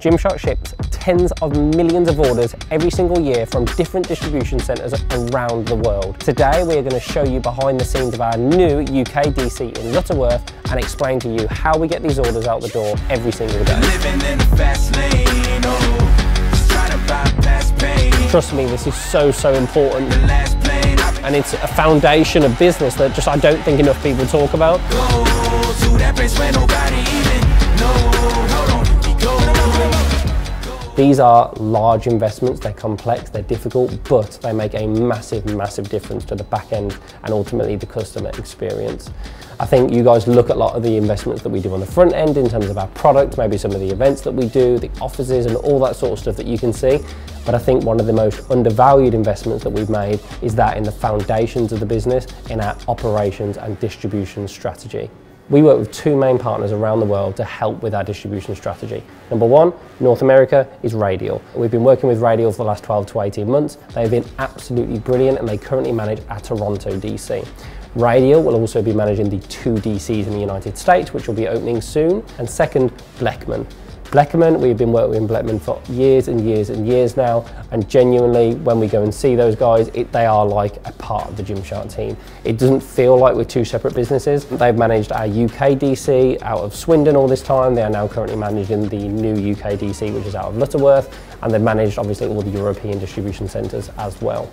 Gymshark ships tens of millions of orders every single year from different distribution centres around the world. Today we are going to show you behind the scenes of our new UK DC in Lutterworth and explain to you how we get these orders out the door every single day. Lane, oh, Trust me, this is so, so important. And it's a foundation of business that just I don't think enough people talk about. These are large investments, they're complex, they're difficult, but they make a massive, massive difference to the back end and ultimately the customer experience. I think you guys look at a lot of the investments that we do on the front end in terms of our product, maybe some of the events that we do, the offices and all that sort of stuff that you can see. But I think one of the most undervalued investments that we've made is that in the foundations of the business, in our operations and distribution strategy. We work with two main partners around the world to help with our distribution strategy. Number one, North America is Radial. We've been working with Radial for the last 12 to 18 months. They've been absolutely brilliant and they currently manage our Toronto DC. Radial will also be managing the two DCs in the United States, which will be opening soon. And second, Bleckmann. Bleckmann, we've been working with Bleckmann for years and years and years now, and genuinely, when we go and see those guys, it, they are like a part of the Gymshark team. It doesn't feel like we're two separate businesses. They've managed our UK DC out of Swindon all this time. They are now currently managing the new UK DC, which is out of Lutterworth, and they've managed obviously all the European distribution centres as well.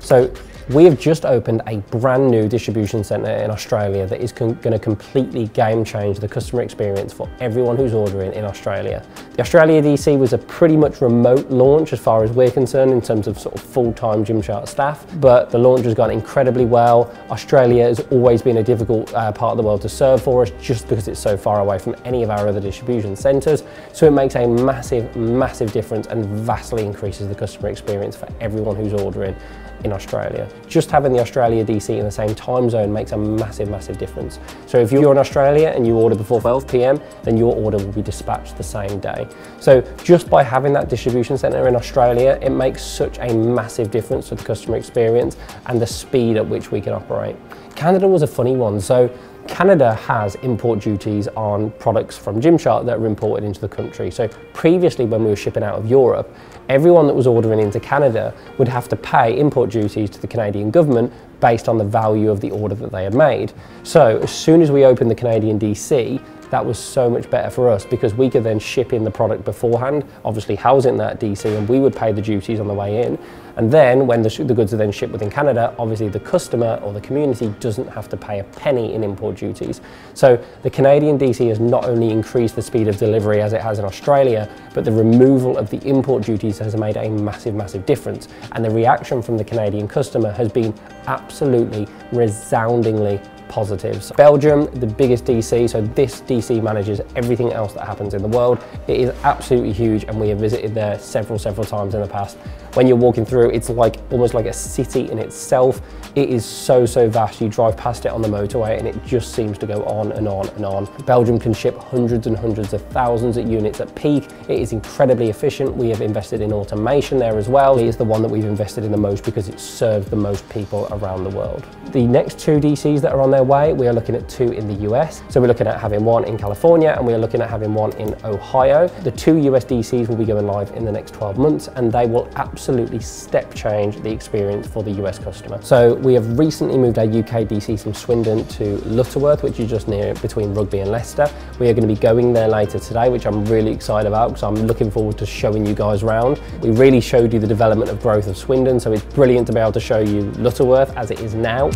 So we have just opened a brand new distribution centre in Australia that is going to completely game change the customer experience for everyone who's ordering in Australia. The Australia DC was a pretty much remote launch as far as we're concerned in terms of sort of full-time Gymshark staff, but the launch has gone incredibly well. Australia has always been a difficult uh, part of the world to serve for us just because it's so far away from any of our other distribution centres. So it makes a massive, massive difference and vastly increases the customer experience for everyone who's ordering in Australia. Just having the Australia DC in the same time zone makes a massive, massive difference. So if you're in Australia and you order before 12 p.m., then your order will be dispatched the same day. So just by having that distribution center in Australia, it makes such a massive difference to the customer experience and the speed at which we can operate. Canada was a funny one. So Canada has import duties on products from Gymshark that are imported into the country. So previously when we were shipping out of Europe, everyone that was ordering into Canada would have to pay import duties to the Canadian government based on the value of the order that they had made. So as soon as we opened the Canadian DC, that was so much better for us because we could then ship in the product beforehand, obviously housing that DC and we would pay the duties on the way in. And then when the, the, goods are then shipped within Canada, obviously the customer or the community doesn't have to pay a penny in import duties. So the Canadian DC has not only increased the speed of delivery as it has in Australia, but the removal of the import duties has made a massive, massive difference. And the reaction from the Canadian customer has been absolutely resoundingly positives. Belgium, the biggest DC, so this DC manages everything else that happens in the world. It is absolutely huge and we have visited there several, several times in the past. When you're walking through, it's like almost like a city in itself. It is so, so vast. You drive past it on the motorway and it just seems to go on and on and on. Belgium can ship hundreds and hundreds of thousands of units at peak. It is incredibly efficient. We have invested in automation there as well. It is the one that we've invested in the most because it serves the most people around the world. The next two DCs that are on way, we are looking at two in the US. So we're looking at having one in California and we are looking at having one in Ohio. The two US DCs will be going live in the next 12 months and they will absolutely absolutely step change the experience for the US customer. So we have recently moved our UK DC from Swindon to Lutterworth, which is just near between Rugby and Leicester. We are going to be going there later today, which I'm really excited about because I'm looking forward to showing you guys around. We really showed you the development of growth of Swindon, so it's brilliant to be able to show you Lutterworth as it is now.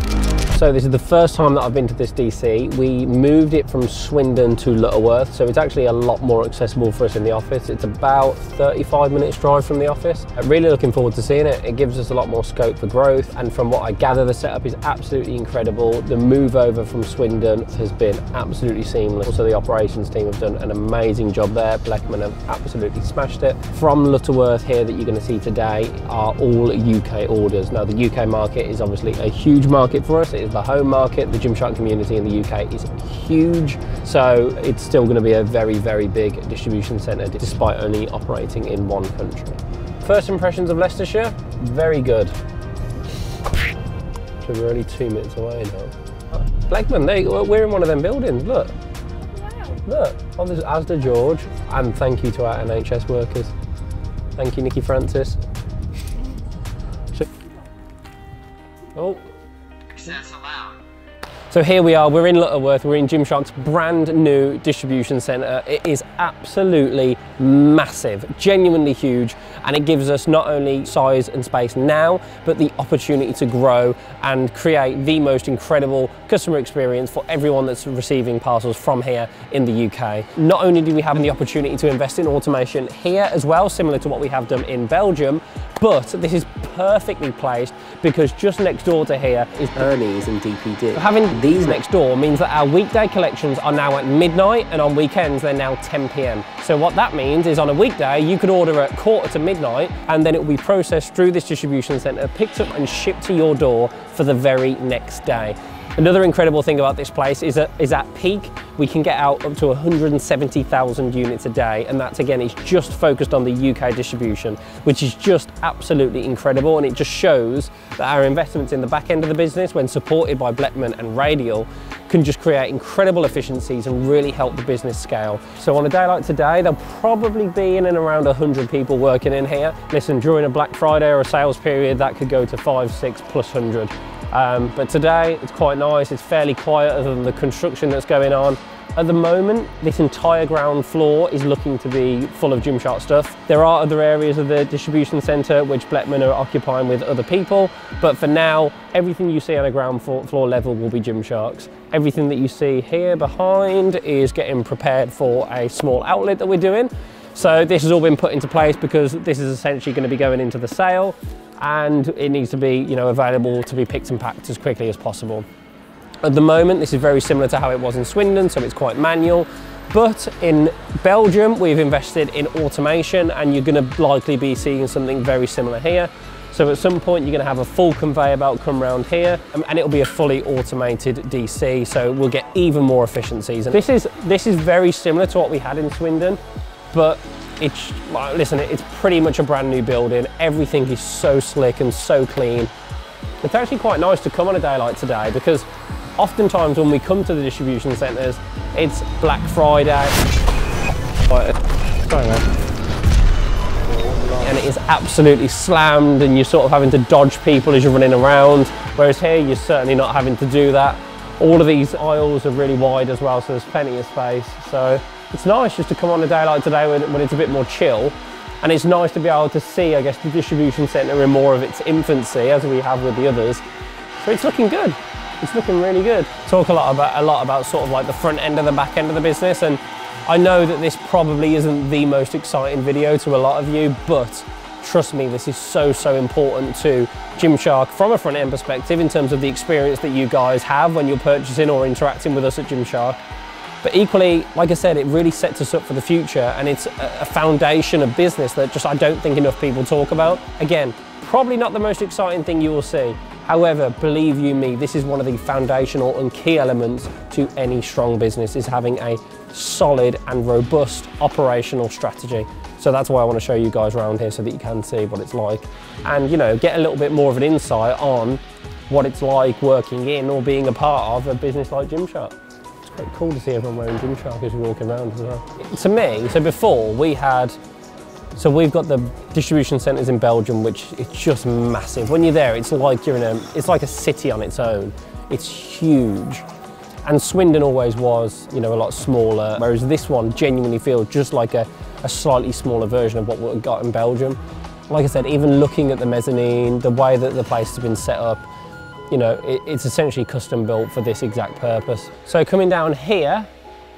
So this is the first time that I've been to this DC. We moved it from Swindon to Lutterworth, so it's actually a lot more accessible for us in the office. It's about 35 minutes drive from the office. I'm really looking forward to seeing it. It gives us a lot more scope for growth, and from what I gather, the setup is absolutely incredible. The move over from Swindon has been absolutely seamless. Also, the operations team have done an amazing job there. Bleckmann have absolutely smashed it. From Lutterworth here that you're going to see today are all UK orders. Now, the UK market is obviously a huge market for us. It is the home market. The Gymshark community in the UK is huge, so it's still going to be a very, very big distribution centre despite only operating in one country. First impressions of Leicestershire, very good. So we're only two minutes away now. Bleckmann, they, we're in one of them buildings, look. Look, oh, there's Asda George, and thank you to our NHS workers. Thank you, Nikki Francis. So, oh. So here we are, we're in Lutterworth, we're in Gymshark's brand new distribution centre. It is absolutely massive, genuinely huge, and it gives us not only size and space now, but the opportunity to grow and create the most incredible customer experience for everyone that's receiving parcels from here in the UK. Not only do we have the opportunity to invest in automation here as well, similar to what we have done in Belgium, but this is perfectly placed because just next door to here is Hermes and DPD. Having these next door means that our weekday collections are now at midnight and on weekends they're now 10 p.m. So what that means is on a weekday you could order at quarter to midnight and then it will be processed through this distribution centre, picked up and shipped to your door for the very next day. Another incredible thing about this place is that is at peak, we can get out up to 170,000 units a day. And that's again, is just focused on the UK distribution, which is just absolutely incredible. And it just shows that our investments in the back end of the business, when supported by Bleckmann and Radial, can just create incredible efficiencies and really help the business scale. So on a day like today, there'll probably be in and around 100 people working in here. Listen, during a Black Friday or a sales period, that could go to five, six plus 100. Um, but today it's quite nice, it's fairly quiet other than the construction that's going on. At the moment, this entire ground floor is looking to be full of Gymshark stuff. There are other areas of the distribution centre which Bleckmann are occupying with other people, but for now, everything you see on a ground floor level will be Gymsharks. Everything that you see here behind is getting prepared for a small outlet that we're doing. So this has all been put into place because this is essentially going to be going into the sale and it needs to be you know, available to be picked and packed as quickly as possible. At the moment, this is very similar to how it was in Swindon, so it's quite manual. But in Belgium, we've invested in automation and you're gonna likely be seeing something very similar here. So at some point, you're gonna have a full conveyor belt come around here um, and it'll be a fully automated DC, so we'll get even more efficiencies. And this is, this is very similar to what we had in Swindon, but it's, listen, it's pretty much a brand new building. Everything is so slick and so clean. It's actually quite nice to come on a day like today because oftentimes when we come to the distribution centres, it's Black Friday. Sorry, man. And it is absolutely slammed and you're sort of having to dodge people as you're running around. Whereas here, you're certainly not having to do that. All of these aisles are really wide as well, so there's plenty of space. So it's nice just to come on a day like today when, when it's a bit more chill and it's nice to be able to see, I guess, the distribution centre in more of its infancy as we have with the others. So it's looking good. It's looking really good. Talk a lot about a lot about sort of like the front end and the back end of the business and I know that this probably isn't the most exciting video to a lot of you, but trust me, this is so, so important to Gymshark from a front end perspective in terms of the experience that you guys have when you're purchasing or interacting with us at Gymshark. But equally, like I said, it really sets us up for the future and it's a foundation of business that just I don't think enough people talk about. Again, probably not the most exciting thing you will see. However, believe you me, this is one of the foundational and key elements to any strong business is having a solid and robust operational strategy. So that's why I want to show you guys around here so that you can see what it's like and you know, get a little bit more of an insight on what it's like working in or being a part of a business like Gymshark quite cool to see everyone wearing Gymshark as we walk around as well. To me, so before we had, so we've got the distribution centres in Belgium, which it's just massive. When you're there, it's like you're in a, it's like a city on its own. It's huge. And Swindon always was, you know, a lot smaller, whereas this one genuinely feels just like a, a slightly smaller version of what we've got in Belgium. Like I said, even looking at the mezzanine, the way that the place has been set up, you know, it, it's essentially custom built for this exact purpose. So coming down here,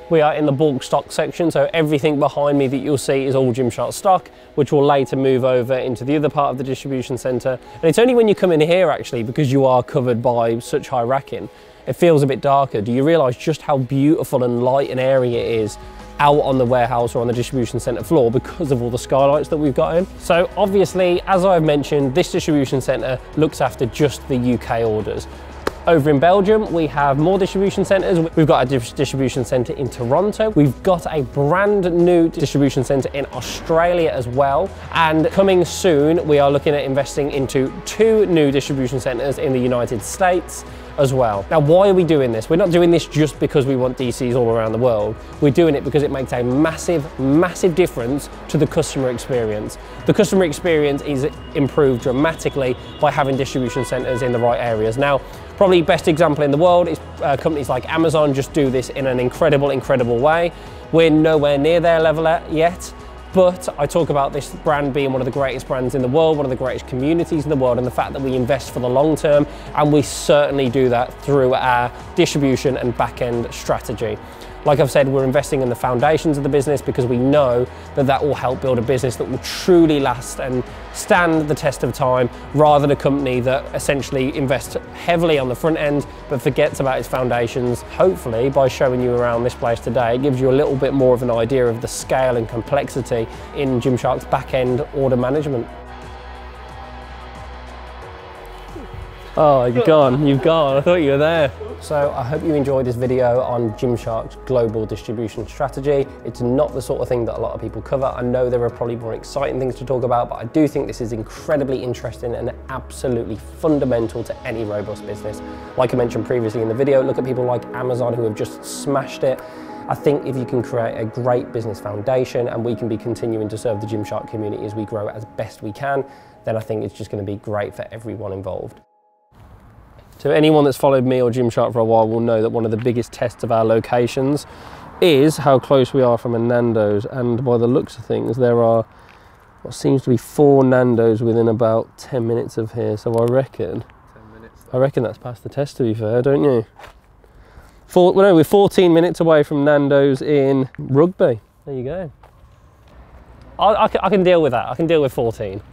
we are in the bulk stock section, so everything behind me that you'll see is all Gymshark stock, which will later move over into the other part of the distribution centre. And it's only when you come in here actually, because you are covered by such high racking, it feels a bit darker. Do you realise just how beautiful and light an area it is out on the warehouse or on the distribution centre floor because of all the skylights that we've got in. So obviously, as I've mentioned, this distribution centre looks after just the UK orders. Over in Belgium, we have more distribution centres. We've got a distribution centre in Toronto. We've got a brand new distribution centre in Australia as well. And coming soon, we are looking at investing into two new distribution centres in the United States as well. Now, why are we doing this? We're not doing this just because we want DCs all around the world. We're doing it because it makes a massive, massive difference to the customer experience. The customer experience is improved dramatically by having distribution centers in the right areas. Now, probably best example in the world is uh, companies like Amazon just do this in an incredible, incredible way. We're nowhere near their level yet, but I talk about this brand being one of the greatest brands in the world, one of the greatest communities in the world, and the fact that we invest for the long term, and we certainly do that through our distribution and back end strategy. Like I've said, we're investing in the foundations of the business because we know that that will help build a business that will truly last and stand the test of time rather than a company that essentially invests heavily on the front end but forgets about its foundations. Hopefully, by showing you around this place today, it gives you a little bit more of an idea of the scale and complexity in Gymshark's back end order management. Oh, you've gone, you've gone. I thought you were there. So I hope you enjoyed this video on Gymshark's global distribution strategy. It's not the sort of thing that a lot of people cover. I know there are probably more exciting things to talk about, but I do think this is incredibly interesting and absolutely fundamental to any robust business. Like I mentioned previously in the video, look at people like Amazon who have just smashed it. I think if you can create a great business foundation and we can be continuing to serve the Gymshark community as we grow as best we can, then I think it's just going to be great for everyone involved. So anyone that's followed me or Gymshark for a while will know that one of the biggest tests of our locations is how close we are from a Nando's. And by the looks of things there are what seems to be four Nando's within about 10 minutes of here. So I reckon minutes, I reckon that's past the test to be fair don't you? Four, well, no, we're 14 minutes away from Nando's in Rugby. There you go. I, I, I can deal with that. I can deal with 14